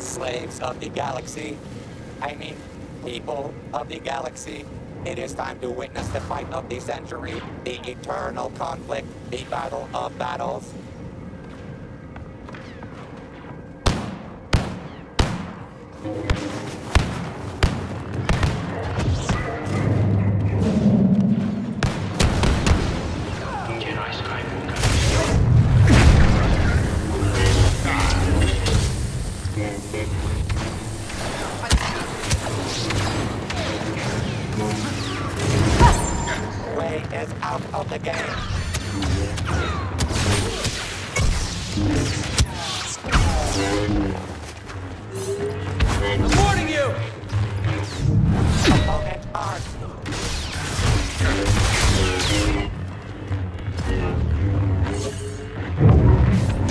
slaves of the galaxy. I mean, people of the galaxy. It is time to witness the fight of the century, the eternal conflict, the battle of battles. Out of the game. I'm warning you! Opponent armed.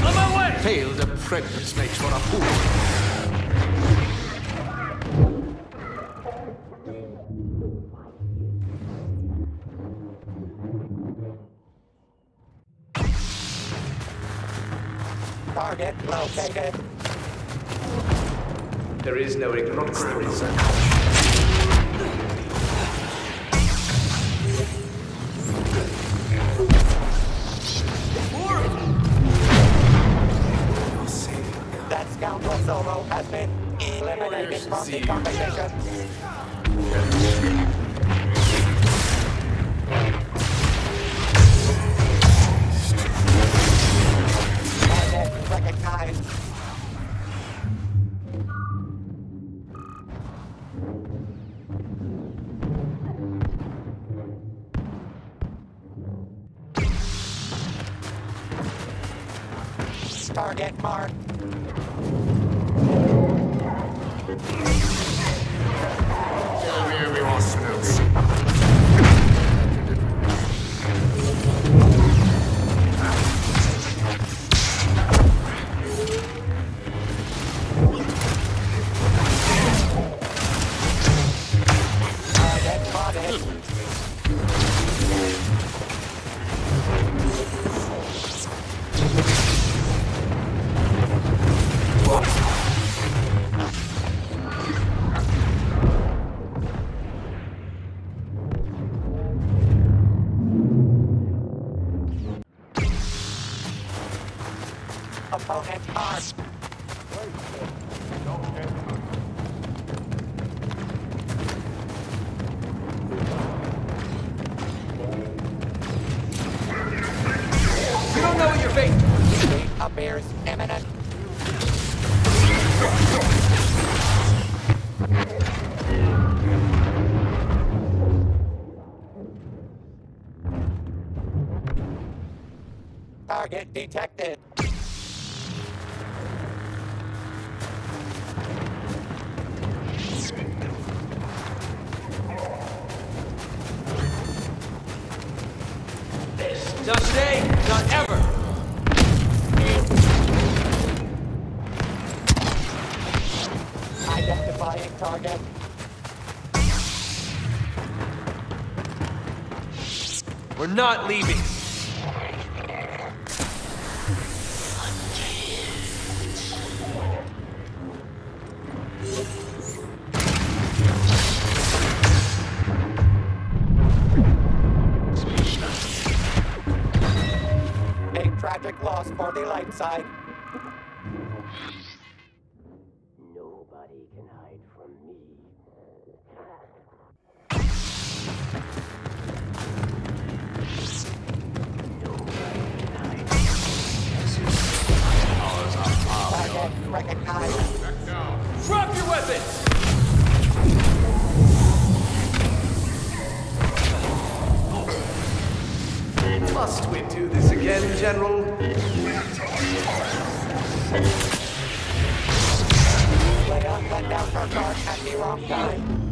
On my way! Failed apprentice makes for a fool. Target located. There is no ignorance, there is a... That scoundrel Solo has been eliminated from the competition. Target marked. Armed. You don't know what you're facing! Target detected. Not today, not ever! Identifying target. We're not leaving! A tragic loss for the light side. Nobody can hide from me. Target recognized. Drop your weapons! Must we do this again, General? Let time.